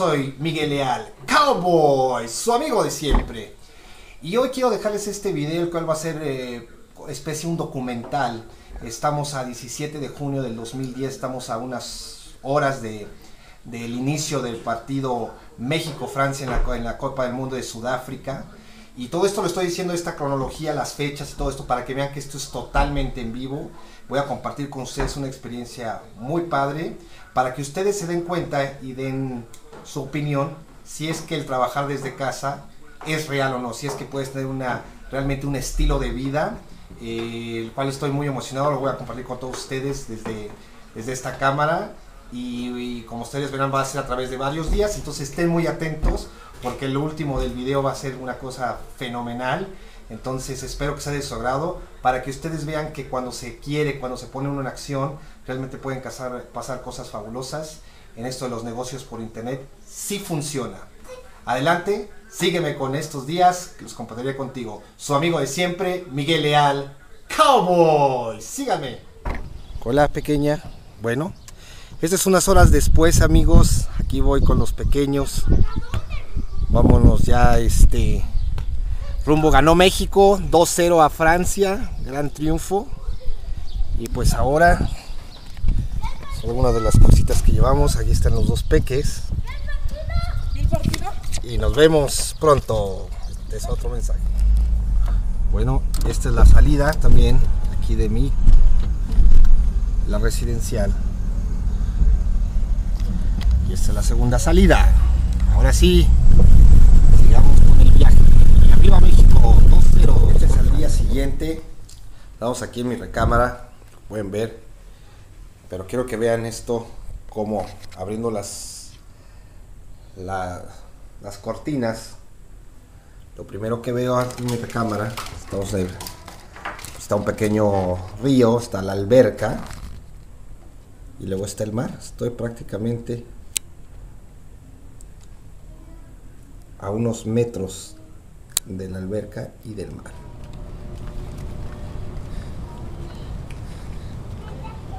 soy Miguel Leal, Cowboy, su amigo de siempre. Y hoy quiero dejarles este video, el cual va a ser eh, especie un documental. Estamos a 17 de junio del 2010, estamos a unas horas de, del inicio del partido México-Francia en la, en la Copa del Mundo de Sudáfrica. Y todo esto lo estoy diciendo, esta cronología, las fechas y todo esto, para que vean que esto es totalmente en vivo. Voy a compartir con ustedes una experiencia muy padre, para que ustedes se den cuenta y den su opinión, si es que el trabajar desde casa es real o no, si es que puedes tener una, realmente un estilo de vida, eh, el cual estoy muy emocionado, lo voy a compartir con todos ustedes desde, desde esta cámara. Y, y como ustedes verán va a ser a través de varios días, entonces estén muy atentos porque lo último del video va a ser una cosa fenomenal. Entonces espero que sea de su agrado para que ustedes vean que cuando se quiere, cuando se pone uno en acción, realmente pueden pasar, pasar cosas fabulosas. En esto de los negocios por internet sí funciona. Adelante, sígueme con estos días que los compartiré contigo. Su amigo de siempre, Miguel Leal, Cowboy. Sígame. Hola pequeña. Bueno, estas son unas horas después amigos. Aquí voy con los pequeños. Vámonos ya este rumbo ganó México 2-0 a Francia gran triunfo. Y pues ahora son algunas de las cositas que llevamos aquí están los dos peques. Y nos vemos pronto. Este es otro mensaje. Bueno esta es la salida también aquí de mi la residencial es la segunda salida ahora sí sigamos con el viaje. Arriba México, 2-0. Este es el día siguiente. Estamos aquí en mi recámara, pueden ver. Pero quiero que vean esto como abriendo las, la, las cortinas. Lo primero que veo aquí en mi recámara, estamos en, está un pequeño río, está la alberca y luego está el mar. Estoy prácticamente a unos metros de la alberca y del mar.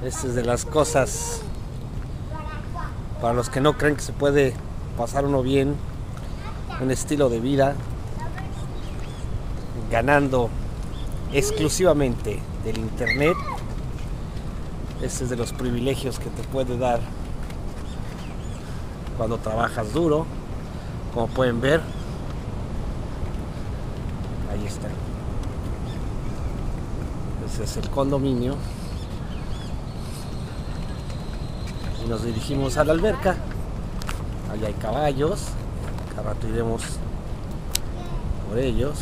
Esta es de las cosas para los que no creen que se puede pasar uno bien, un estilo de vida, ganando exclusivamente del internet. Este es de los privilegios que te puede dar cuando trabajas duro como pueden ver ahí está. Ese es el condominio. Y nos dirigimos a la alberca. Allá hay caballos. Cada rato iremos por ellos.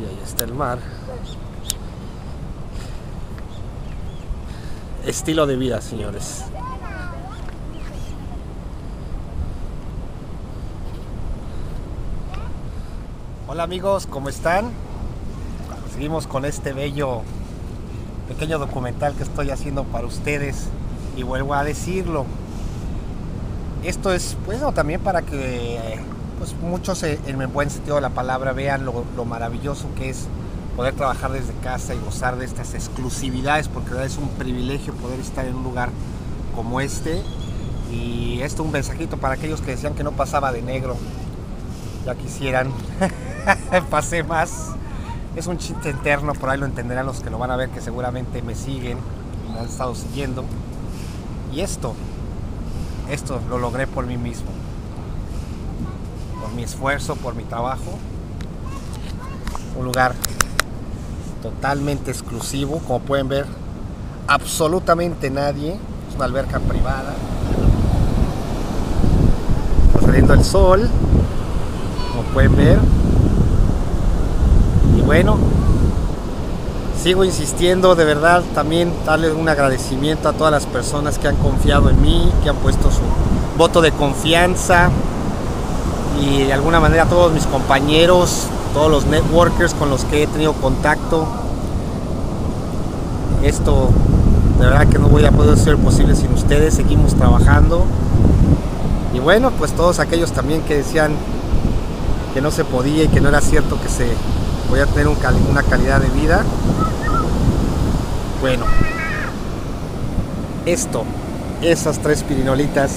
Y ahí está el mar. Estilo de vida señores Hola amigos, ¿cómo están? Seguimos con este bello pequeño documental que estoy haciendo para ustedes y vuelvo a decirlo. Esto es, bueno, también para que pues, muchos en el buen sentido de la palabra vean lo, lo maravilloso que es poder trabajar desde casa y gozar de estas exclusividades, porque es un privilegio poder estar en un lugar como este. Y esto un mensajito para aquellos que decían que no pasaba de negro, ya quisieran. pasé más. Es un chiste interno, por ahí lo entenderán los que lo van a ver, que seguramente me siguen, me han estado siguiendo. Y esto, esto lo logré por mí mismo. Por mi esfuerzo, por mi trabajo. Un lugar totalmente exclusivo, como pueden ver, absolutamente nadie. Es una alberca privada. Está saliendo el sol, pueden ver bueno, sigo insistiendo, de verdad, también darle un agradecimiento a todas las personas que han confiado en mí, que han puesto su voto de confianza y de alguna manera a todos mis compañeros, todos los networkers con los que he tenido contacto. Esto de verdad que no voy a poder ser posible sin ustedes, seguimos trabajando. Y bueno, pues todos aquellos también que decían que no se podía y que no era cierto que se voy a tener una calidad de vida. Bueno, esto esas tres pirinolitas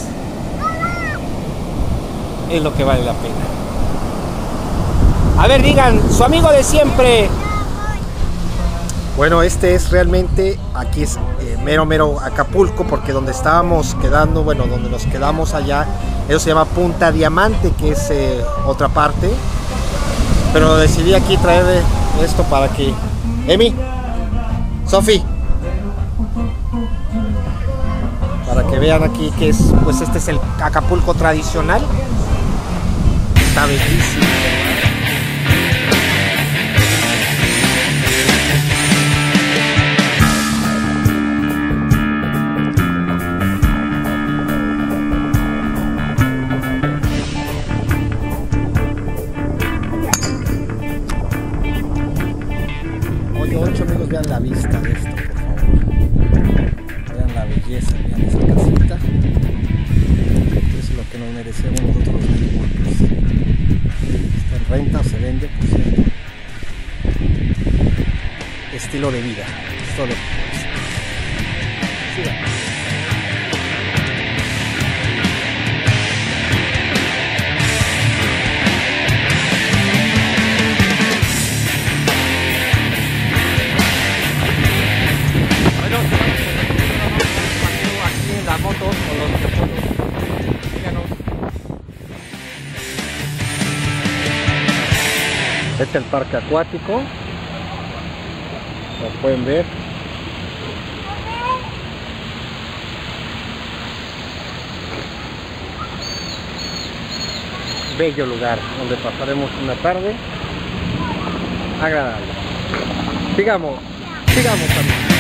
es lo que vale la pena. A ver, digan, su amigo de siempre. Bueno, este es realmente, aquí es eh, mero, mero Acapulco, porque donde estábamos quedando, bueno, donde nos quedamos allá, eso se llama Punta Diamante, que es eh, otra parte. Pero decidí aquí traer esto para que... Emi, Sofi, para que vean aquí que es, pues este es el Acapulco tradicional. Está bellísimo. Belleza, vean esa casita. Eso es lo que nos merecemos nosotros los. Está en renta se vende, por. Estilo de vida. Es el parque acuático. Lo pueden ver. Bello lugar donde pasaremos una tarde agradable. Sigamos, sigamos amigos.